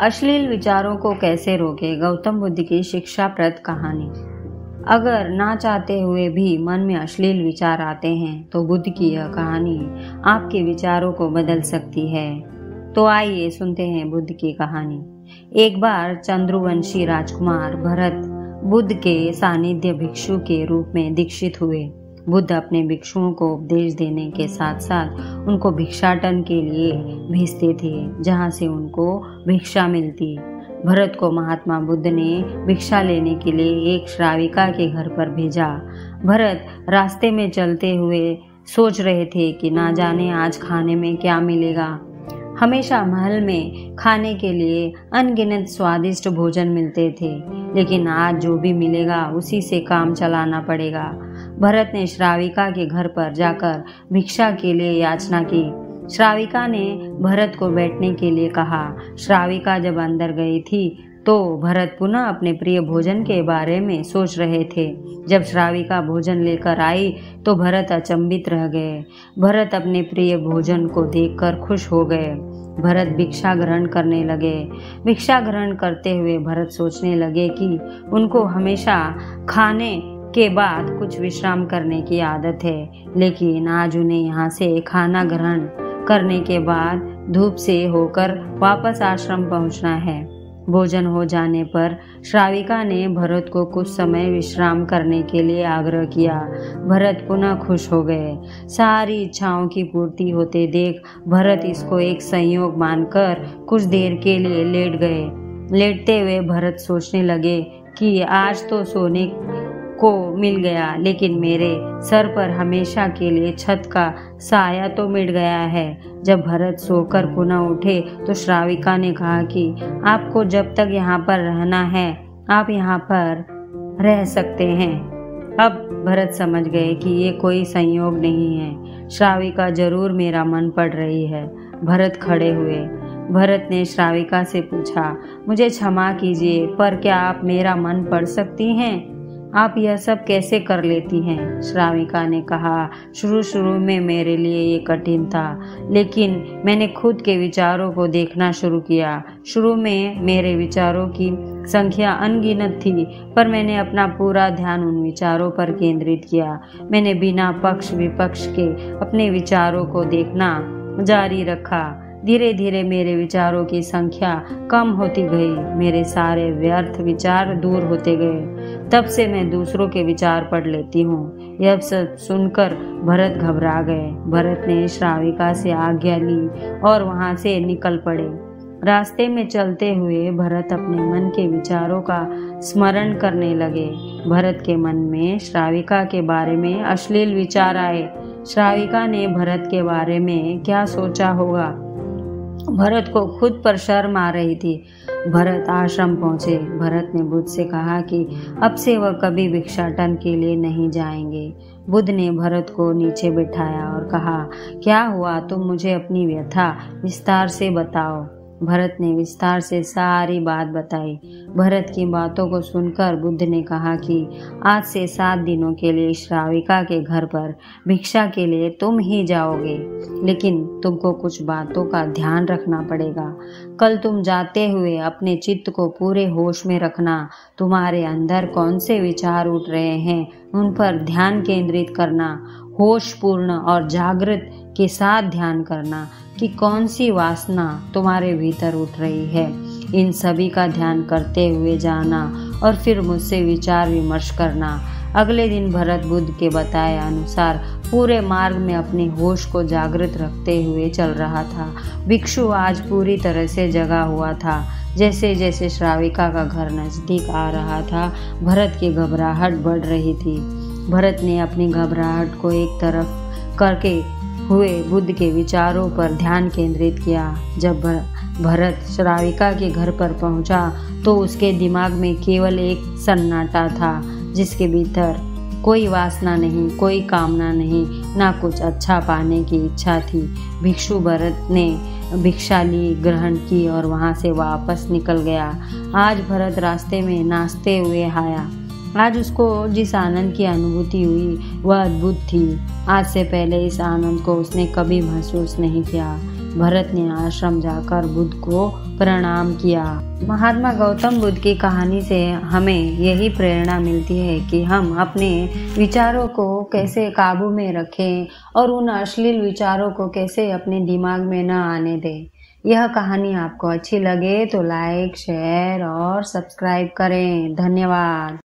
अश्लील विचारों को कैसे रोके? गौतम बुद्ध की शिक्षाप्रद कहानी। अगर ना चाहते हुए भी मन में अश्लील विचार आते हैं तो बुद्ध की यह कहानी आपके विचारों को बदल सकती है। तो आइए सुनते हैं बुद्ध की कहानी। एक बार चंद्रवंशी राजकुमार भरत बुद्ध के सानिध्य भिक्षु के रूप में दीक्षित हुए। बुद्ध अपने भिक्षुओं को उपदेश देने के साथ साथ उनको भिक्षाटन के लिए भेजते थे, जहाँ से उनको भिक्षा मिलती। भरत को महात्मा बुद्ध ने भिक्षा लेने के लिए एक श्राविका के घर पर भेजा। भरत रास्ते में चलते हुए सोच रहे थे कि ना जाने आज खाने में क्या मिलेगा। हमेशा महल में खाने के लिए अनगिनत स्वादिष्ट भोजन मिलते थे, लेकिन आज जो भी मिलेगा उसी से काम चलाना पड़ेगा। भरत ने श्राविका के घर पर जाकर भिक्षा के लिए याचना की। श्राविका ने भरत को बैठने के लिए कहा, श्राविका जब अंदर गई थी तो भरत पुनः अपने प्रिय भोजन के बारे में सोच रहे थे। जब श्राविका भोजन लेकर आई तो भरत अचंबित रह गए। भरत अपने प्रिय भोजन को देखकर खुश हो गए। भरत भिक्षा ग्रहण करने लगे। भिक्षा ग्रहण करते हुए भरत सोचने लगे कि उनको हमेशा खाने के बाद कुछ विश्राम करने की आदत है, लेकिन आज उन्हें यहाँ से खाना ग्रहण करने के बाद धूप से होकर वापस आश्रम पहुँचना है। भोजन हो जाने पर श्राविका ने भरत को कुछ समय विश्राम करने के लिए आग्रह किया। भरत पुनः खुश हो गए। सारी इच्छाओं की पूर्ति होते देख भरत इसको एक संयोग मानकर कुछ देर के लिए लेट गए। लेटते हुए भरत सोचने लगे कि आज तो सोने को मिल गया, लेकिन मेरे सर पर हमेशा के लिए छत का साया तो मिट गया है। जब भरत सोकर पुनः उठे तो श्राविका ने कहा कि आपको जब तक यहाँ पर रहना है, आप यहाँ पर रह सकते हैं। अब भरत समझ गए कि ये कोई संयोग नहीं है। श्राविका ज़रूर मेरा मन पड़ रही है। भरत खड़े हुए। भरत ने श्राविका से पूछा, मुझे क्षमा कीजिए, पर क्या आप मेरा मन पढ़ सकती हैं? आप यह सब कैसे कर लेती हैं? श्राविका ने कहा शुरू शुरू में मेरे लिए ये कठिन था, लेकिन मैंने खुद के विचारों को देखना शुरू किया। शुरू में मेरे विचारों की संख्या अनगिनत थी, पर मैंने अपना पूरा ध्यान उन विचारों पर केंद्रित किया। मैंने बिना पक्ष विपक्ष के अपने विचारों को देखना जारी रखा। धीरे धीरे मेरे विचारों की संख्या कम होती गई। मेरे सारे व्यर्थ विचार दूर होते गए। तब से मैं दूसरों के विचार पढ़ लेती हूँ। यह सब सुनकर भरत घबरा गए। भरत ने श्राविका से आज्ञा ली और वहाँ से निकल पड़े। रास्ते में चलते हुए भरत अपने मन के विचारों का स्मरण करने लगे। भरत के मन में श्राविका के बारे में अश्लील विचार आए। श्राविका ने भरत के बारे में क्या सोचा होगा? भरत को खुद पर शर्म आ रही थी। भरत आश्रम पहुँचे। भरत ने बुद्ध से कहा कि अब से वह कभी भिक्षाटन के लिए नहीं जाएँगे। बुद्ध ने भरत को नीचे बिठाया और कहा, क्या हुआ? तुम मुझे अपनी व्यथा विस्तार से बताओ। भरत ने विस्तार से सारी बात बताई। भरत की बातों को सुनकर बुद्ध ने कहा कि, आज से सात दिनों के लिए श्राविका के घर पर भिक्षा के लिए तुम ही जाओगे। लेकिन तुमको कुछ बातों का ध्यान रखना पड़ेगा। कल तुम जाते हुए अपने चित्त को पूरे होश में रखना। तुम्हारे अंदर कौन से विचार उठ रहे हैं, उन पर ध्यान केंद्रित करना। होश पूर्ण और जागृत के साथ ध्यान करना कि कौन सी वासना तुम्हारे भीतर उठ रही है। इन सभी का ध्यान करते हुए जाना और फिर मुझसे विचार विमर्श करना। अगले दिन भरत बुद्ध के बताए अनुसार पूरे मार्ग में अपने होश को जागृत रखते हुए चल रहा था। भिक्षु आज पूरी तरह से जगा हुआ था। जैसे जैसे श्राविका का घर नज़दीक आ रहा था, भरत की घबराहट बढ़ रही थी। भरत ने अपनी घबराहट को एक तरफ़ करके हुए बुद्ध के विचारों पर ध्यान केंद्रित किया। जब भरत श्राविका के घर पर पहुँचा तो उसके दिमाग में केवल एक सन्नाटा था, जिसके भीतर कोई वासना नहीं, कोई कामना नहीं, ना कुछ अच्छा पाने की इच्छा थी। भिक्षु भरत ने भिक्षा ली, ग्रहण की और वहाँ से वापस निकल गया। आज भरत रास्ते में नाचते हुए आया। आज उसको जिस आनंद की अनुभूति हुई, वह अद्भुत थी। आज से पहले इस आनंद को उसने कभी महसूस नहीं किया। भरत ने आश्रम जाकर बुद्ध को प्रणाम किया। महात्मा गौतम बुद्ध की कहानी से हमें यही प्रेरणा मिलती है कि हम अपने विचारों को कैसे काबू में रखें और उन अश्लील विचारों को कैसे अपने दिमाग में न आने दें। यह कहानी आपको अच्छी लगे तो लाइक, शेयर और सब्सक्राइब करें। धन्यवाद।